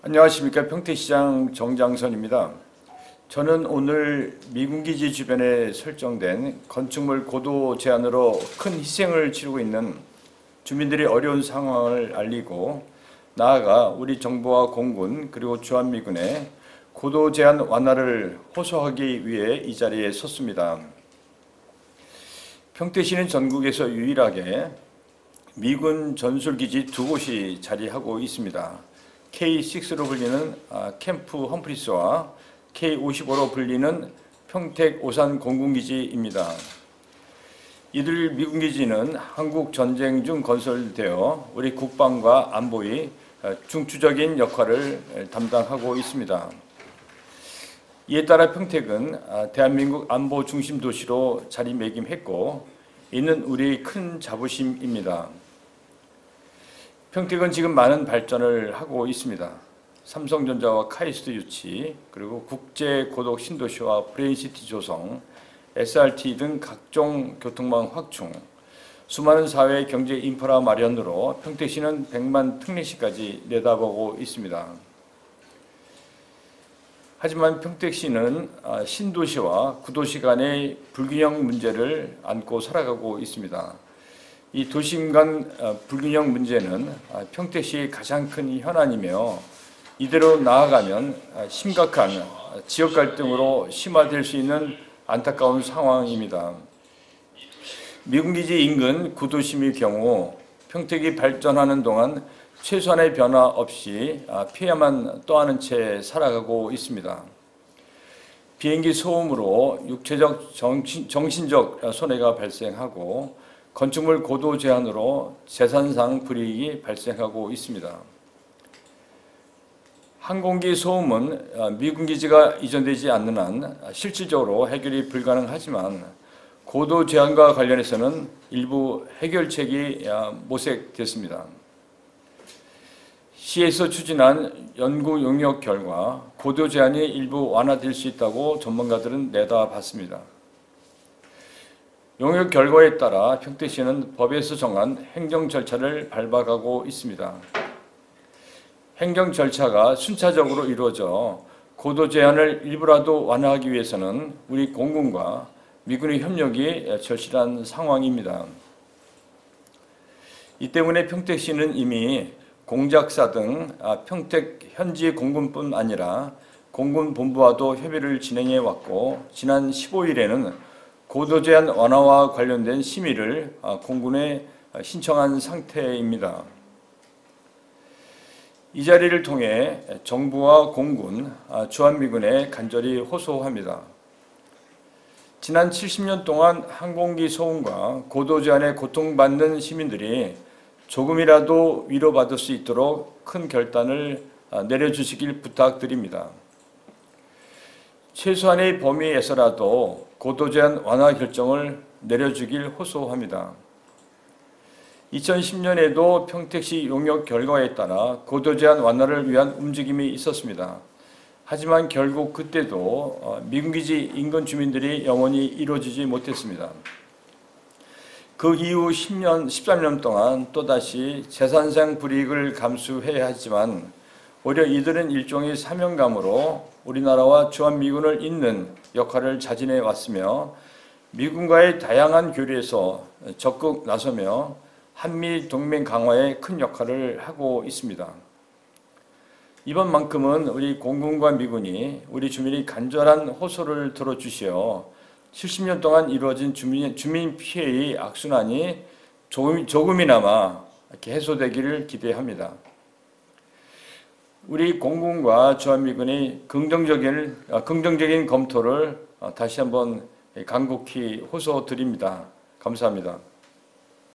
안녕하십니까 평택시장 정장선입니다. 저는 오늘 미군기지 주변에 설정된 건축물 고도 제한으로 큰 희생을 치르고 있는 주민들의 어려운 상황을 알리고 나아가 우리 정부와 공군 그리고 주한미군의 고도 제한 완화를 호소하기 위해 이 자리에 섰습니다. 평택시는 전국에서 유일하게 미군 전술기지 두 곳이 자리하고 있습니다. K6로 불리는 아, 캠프 험프리스와 K55로 불리는 평택 오산 공군기지입니다. 이들 미군기지는 한국 전쟁 중 건설되어 우리 국방과 안보의 아, 중추적인 역할을 담당하고 있습니다. 이에 따라 평택은 아, 대한민국 안보 중심 도시로 자리매김했고 이는 우리의 큰 자부심입니다. 평택은 지금 많은 발전을 하고 있습니다. 삼성전자와 카이스트 유치, 그리고 국제 고덕 신도시와 브레인시티 조성, SRT 등 각종 교통망 확충, 수많은 사회 경제 인프라 마련으로 평택시는 100만 특례시까지 내다보고 있습니다. 하지만 평택시는 아, 신도시와 구도시 간의 불균형 문제를 안고 살아가고 있습니다. 이 도심 간 어, 불균형 문제는 아, 평택시의 가장 큰 현안이며 이대로 나아가면 아, 심각한 지역 갈등으로 심화될 수 있는 안타까운 상황입니다. 미군기지 인근 구도심의 경우 평택이 발전하는 동안 최소한의 변화 없이 아, 피해만 떠하는 채 살아가고 있습니다. 비행기 소음으로 육체적 정신, 적 손해가 발생하고 건축물 고도 제한으로 재산상 불이익이 발생하고 있습니다. 항공기 소음은 아, 미군 기지가 이전되지 않는 한 실질적으로 해결이 불가능하지만 고도 제한과 관련해서는 일부 해결책이 아, 모색됐습니다. 시에서 추진한 연구 용역 결과 고도 제한이 일부 완화될 수 있다고 전문가들은 내다봤습니다. 용역 결과에 따라 평택시는 법에서 정한 행정 절차를 밟아가고 있습니다. 행정 절차가 순차적으로 이루어져 고도 제한을 일부라도 완화하기 위해서는 우리 공군과 미군의 협력이 절실한 상황입니다. 이 때문에 평택시는 이미 공작사 등 아, 평택 현지 공군뿐 아니라 공군 본부와도 협의를 진행해 왔고 지난 15일에는 고도 제한 완화와 관련된 심의를 아, 공군에 신청한 상태입니다. 이 자리를 통해 정부와 공군, 아, 주한미군에 간절히 호소합니다. 지난 70년 동안 항공기 소음과 고도 제한에 고통받는 시민들이 조금이라도 위로받을 수 있도록 큰 결단을 아, 내려주시길 부탁드립니다. 최소한의 범위에서라도 고도 제한 완화 결정을 내려주길 호소합니다. 2010년에도 평택시 용역 결과에 따라 고도 제한 완화를 위한 움직임이 있었습니다. 하지만 결국 그때도 어, 미군기지 인근 주민들이 영원히 이루어지지 못했습니다. 그 이후 10년, 13년 동안 또다시 재산상 불이익을 감수해야 하지만 오히려 이들은 일종의 사명감으로 우리나라와 주한미군을 잇는 역할을 자진해 왔으며 미군과의 다양한 교류에서 적극 나서며 한미 동맹 강화에 큰 역할을 하고 있습니다. 이번만큼은 우리 공군과 미군이 우리 주민이 간절한 호소를 들어주시어 70년 동안 이루어진 주민, 주민 피해의 악순환이 조금, 조금이나마 해소되기를 기대합니다. 우리 공군과 주한미군이 긍정적인, 어, 긍정적인 검토를 어, 다시 한번 간곡히 호소드립니다. 감사합니다.